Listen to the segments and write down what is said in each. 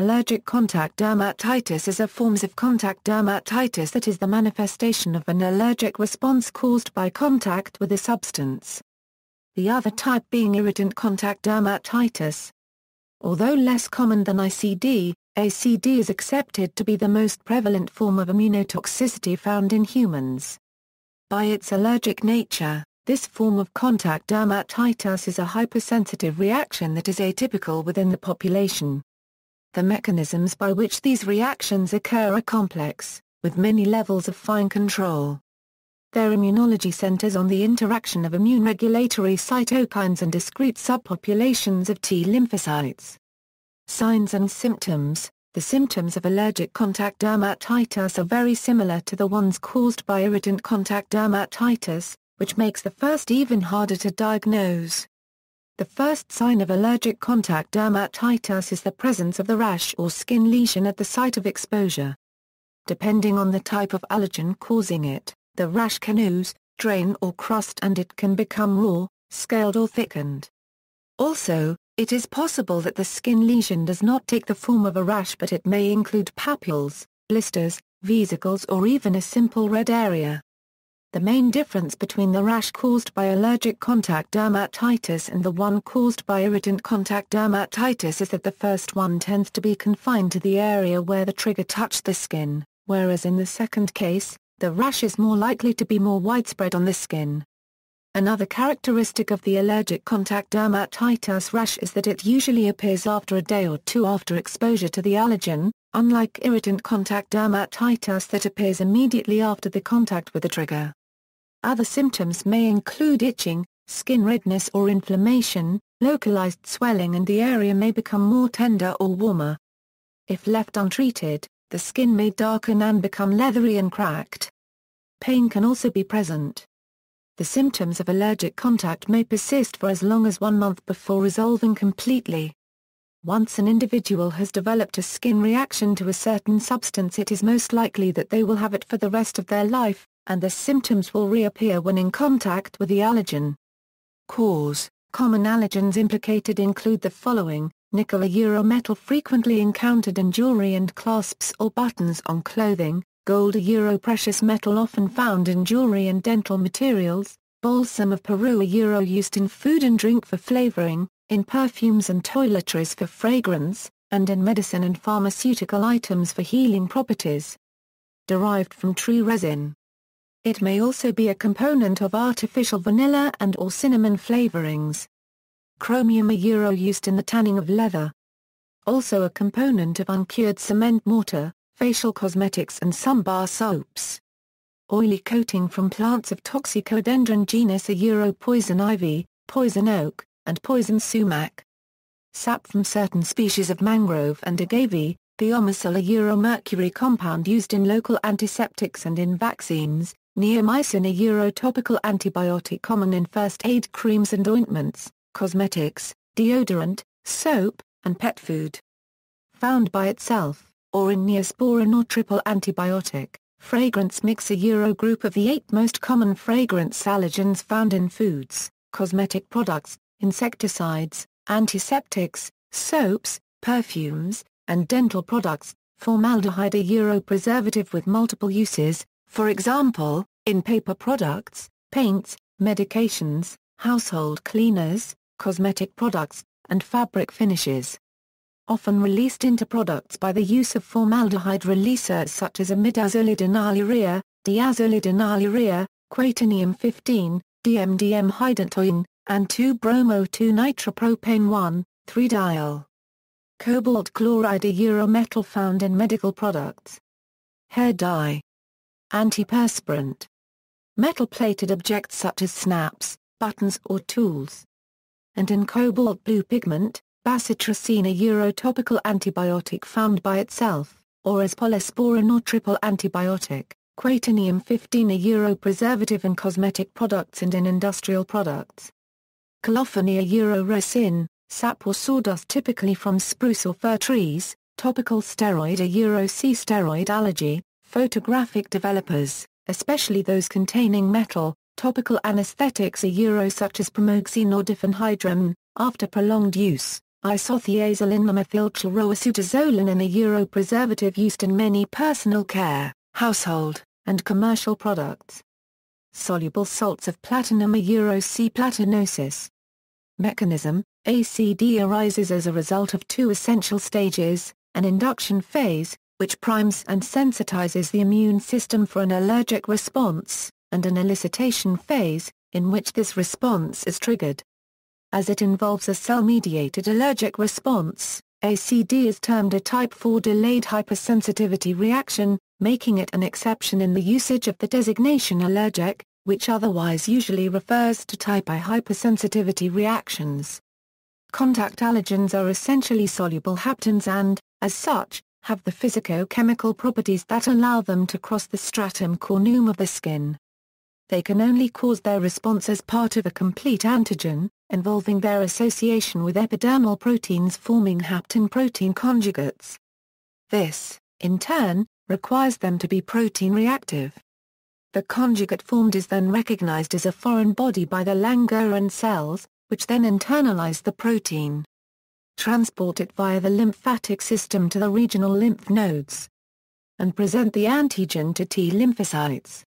Allergic contact dermatitis is a forms of contact dermatitis that is the manifestation of an allergic response caused by contact with a substance. The other type being irritant contact dermatitis. Although less common than ICD, ACD is accepted to be the most prevalent form of immunotoxicity found in humans. By its allergic nature, this form of contact dermatitis is a hypersensitive reaction that is atypical within the population. The mechanisms by which these reactions occur are complex, with many levels of fine control. Their immunology centers on the interaction of immune regulatory cytokines and discrete subpopulations of T lymphocytes. Signs and symptoms The symptoms of allergic contact dermatitis are very similar to the ones caused by irritant contact dermatitis, which makes the first even harder to diagnose. The first sign of allergic contact dermatitis is the presence of the rash or skin lesion at the site of exposure. Depending on the type of allergen causing it, the rash can ooze, drain or crust and it can become raw, scaled or thickened. Also, it is possible that the skin lesion does not take the form of a rash but it may include papules, blisters, vesicles or even a simple red area. The main difference between the rash caused by allergic contact dermatitis and the one caused by irritant contact dermatitis is that the first one tends to be confined to the area where the trigger touched the skin, whereas in the second case, the rash is more likely to be more widespread on the skin. Another characteristic of the allergic contact dermatitis rash is that it usually appears after a day or two after exposure to the allergen, unlike irritant contact dermatitis that appears immediately after the contact with the trigger. Other symptoms may include itching, skin redness or inflammation, localized swelling and the area may become more tender or warmer. If left untreated, the skin may darken and become leathery and cracked. Pain can also be present. The symptoms of allergic contact may persist for as long as one month before resolving completely. Once an individual has developed a skin reaction to a certain substance it is most likely that they will have it for the rest of their life, and the symptoms will reappear when in contact with the allergen. Cause Common allergens implicated include the following, nickel a euro metal frequently encountered in jewelry and clasps or buttons on clothing, gold a euro precious metal often found in jewelry and dental materials, balsam of Peru a euro used in food and drink for flavoring, in perfumes and toiletries for fragrance, and in medicine and pharmaceutical items for healing properties. Derived from tree resin. It may also be a component of artificial vanilla and or cinnamon flavorings. Chromium a euro used in the tanning of leather. Also a component of uncured cement mortar, facial cosmetics and some bar soaps. Oily coating from plants of Toxicodendron genus a euro poison ivy, poison oak, and poison sumac. Sap from certain species of mangrove and agave, thiomersal a euro mercury compound used in local antiseptics and in vaccines, Neomycin a Eurotopical antibiotic common in first aid creams and ointments, cosmetics, deodorant, soap, and pet food. Found by itself, or in Neosporin or triple antibiotic, fragrance mix a Euro group of the eight most common fragrance allergens found in foods, cosmetic products, insecticides, antiseptics, soaps, perfumes, and dental products, formaldehyde a Euro preservative with multiple uses, for example, in paper products, paints, medications, household cleaners, cosmetic products, and fabric finishes. Often released into products by the use of formaldehyde releasers such as imidazolidinylurea, diazolidinylurea, quaternium 15, DMDM hydantoin, and 2-bromo-2-nitropropane 1,3-diol. Cobalt chloride a Eurometal found in medical products. Hair dye Antiperspirant. Metal-plated objects such as snaps, buttons or tools. And in cobalt blue pigment, bacitracin a eurotopical antibiotic found by itself, or as polysporin or triple antibiotic, quaternium-15 a euro preservative in cosmetic products and in industrial products. Colophony a euro resin, sap or sawdust typically from spruce or fir trees, topical steroid a euro C steroid allergy, Photographic developers, especially those containing metal, topical anesthetics a euro such as pramoxine or diphenhydramine, after prolonged use, isothiazolin methylchloroacetazoline a euro preservative used in many personal care, household, and commercial products. Soluble salts of platinum a euro C platinosis. Mechanism, ACD arises as a result of two essential stages, an induction phase, which primes and sensitizes the immune system for an allergic response, and an elicitation phase, in which this response is triggered. As it involves a cell-mediated allergic response, ACD is termed a type 4 delayed hypersensitivity reaction, making it an exception in the usage of the designation allergic, which otherwise usually refers to type I hypersensitivity reactions. Contact allergens are essentially soluble haptens and, as such, have the physicochemical properties that allow them to cross the stratum corneum of the skin. They can only cause their response as part of a complete antigen, involving their association with epidermal proteins forming hapten protein conjugates. This, in turn, requires them to be protein reactive. The conjugate formed is then recognized as a foreign body by the Langerhans cells, which then internalize the protein. Transport it via the lymphatic system to the regional lymph nodes. And present the antigen to T lymphocytes.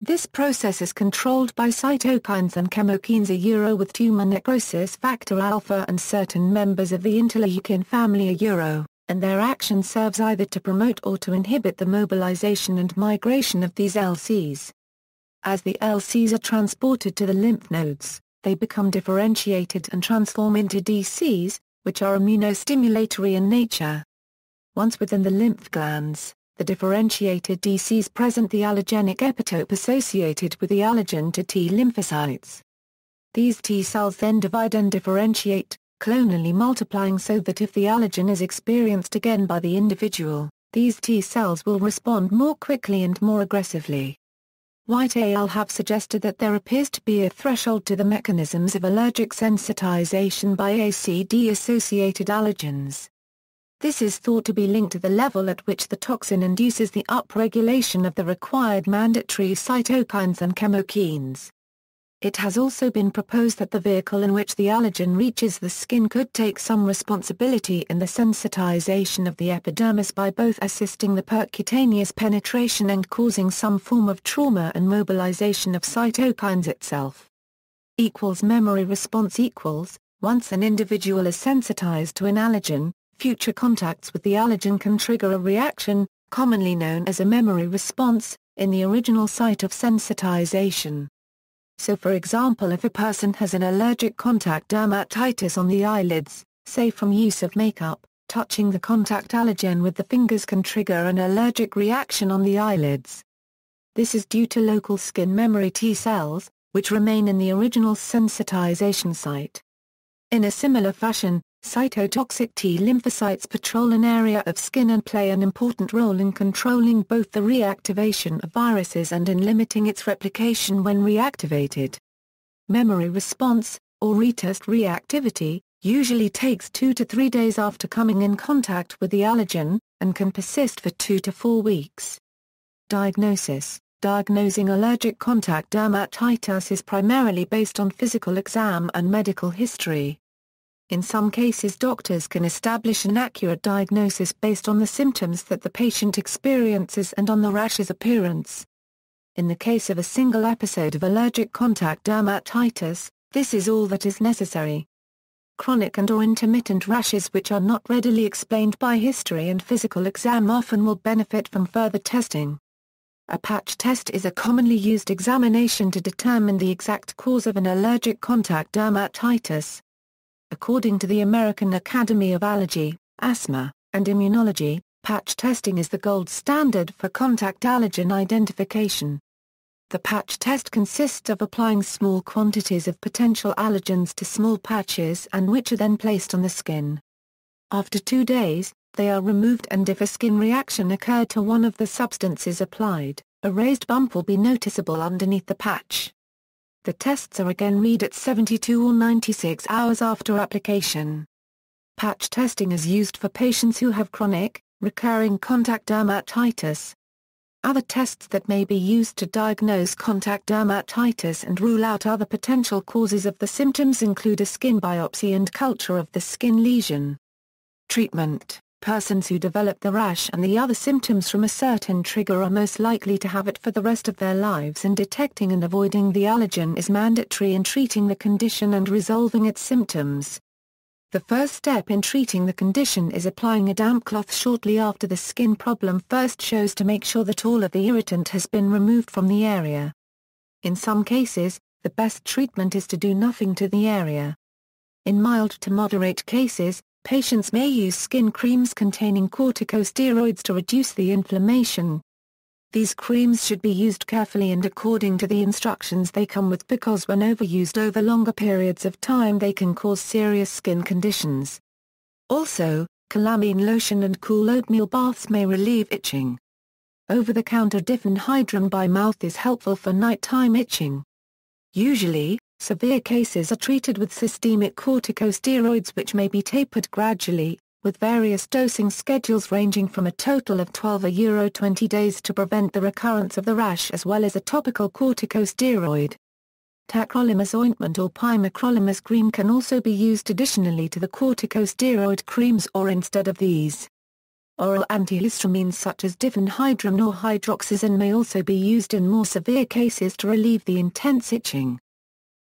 This process is controlled by cytokines and chemokines a euro with tumor necrosis factor alpha and certain members of the interleukin family a euro, and their action serves either to promote or to inhibit the mobilization and migration of these LCs. As the LCs are transported to the lymph nodes, they become differentiated and transform into DCs, which are immunostimulatory in nature. Once within the lymph glands, the differentiated DCs present the allergenic epitope associated with the allergen to T lymphocytes. These T cells then divide and differentiate, clonally multiplying so that if the allergen is experienced again by the individual, these T cells will respond more quickly and more aggressively. White al. have suggested that there appears to be a threshold to the mechanisms of allergic sensitization by ACD-associated allergens. This is thought to be linked to the level at which the toxin induces the upregulation of the required mandatory cytokines and chemokines. It has also been proposed that the vehicle in which the allergen reaches the skin could take some responsibility in the sensitization of the epidermis by both assisting the percutaneous penetration and causing some form of trauma and mobilization of cytokines itself. Equals memory response equals, once an individual is sensitized to an allergen, future contacts with the allergen can trigger a reaction, commonly known as a memory response, in the original site of sensitization. So for example if a person has an allergic contact dermatitis on the eyelids, say from use of makeup, touching the contact allergen with the fingers can trigger an allergic reaction on the eyelids. This is due to local skin memory T cells, which remain in the original sensitization site. In a similar fashion, Cytotoxic T lymphocytes patrol an area of skin and play an important role in controlling both the reactivation of viruses and in limiting its replication when reactivated. Memory response, or retest reactivity, usually takes two to three days after coming in contact with the allergen, and can persist for two to four weeks. Diagnosis Diagnosing allergic contact dermatitis is primarily based on physical exam and medical history. In some cases doctors can establish an accurate diagnosis based on the symptoms that the patient experiences and on the rash's appearance. In the case of a single episode of allergic contact dermatitis, this is all that is necessary. Chronic and or intermittent rashes which are not readily explained by history and physical exam often will benefit from further testing. A patch test is a commonly used examination to determine the exact cause of an allergic contact dermatitis. According to the American Academy of Allergy, Asthma, and Immunology, patch testing is the gold standard for contact allergen identification. The patch test consists of applying small quantities of potential allergens to small patches and which are then placed on the skin. After two days, they are removed and if a skin reaction occurred to one of the substances applied, a raised bump will be noticeable underneath the patch. The tests are again read at 72 or 96 hours after application. Patch testing is used for patients who have chronic, recurring contact dermatitis. Other tests that may be used to diagnose contact dermatitis and rule out other potential causes of the symptoms include a skin biopsy and culture of the skin lesion. Treatment Persons who develop the rash and the other symptoms from a certain trigger are most likely to have it for the rest of their lives and detecting and avoiding the allergen is mandatory in treating the condition and resolving its symptoms. The first step in treating the condition is applying a damp cloth shortly after the skin problem first shows to make sure that all of the irritant has been removed from the area. In some cases, the best treatment is to do nothing to the area. In mild to moderate cases, Patients may use skin creams containing corticosteroids to reduce the inflammation. These creams should be used carefully and according to the instructions they come with because when overused over longer periods of time they can cause serious skin conditions. Also, calamine lotion and cool oatmeal baths may relieve itching. Over-the-counter diphenhydramine by mouth is helpful for nighttime itching. Usually, Severe cases are treated with systemic corticosteroids which may be tapered gradually, with various dosing schedules ranging from a total of 12 a euro 20 days to prevent the recurrence of the rash as well as a topical corticosteroid. Tacrolimus ointment or pimecrolimus cream can also be used additionally to the corticosteroid creams or instead of these. Oral antihistamines such as diphenhydramine or hydroxyzine may also be used in more severe cases to relieve the intense itching.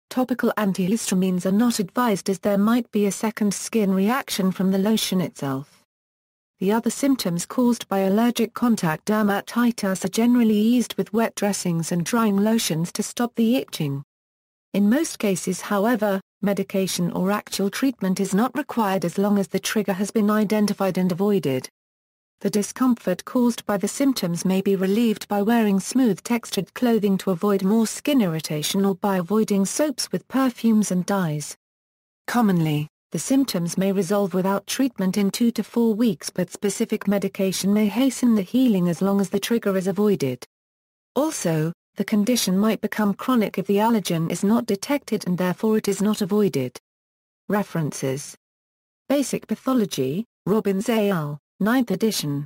Topical antihistamines are not advised as there might be a second skin reaction from the lotion itself. The other symptoms caused by allergic contact dermatitis are generally eased with wet dressings and drying lotions to stop the itching. In most cases however, medication or actual treatment is not required as long as the trigger has been identified and avoided. The discomfort caused by the symptoms may be relieved by wearing smooth textured clothing to avoid more skin irritation or by avoiding soaps with perfumes and dyes. Commonly, the symptoms may resolve without treatment in two to four weeks but specific medication may hasten the healing as long as the trigger is avoided. Also, the condition might become chronic if the allergen is not detected and therefore it is not avoided. References Basic Pathology, Robbins al. 9th edition.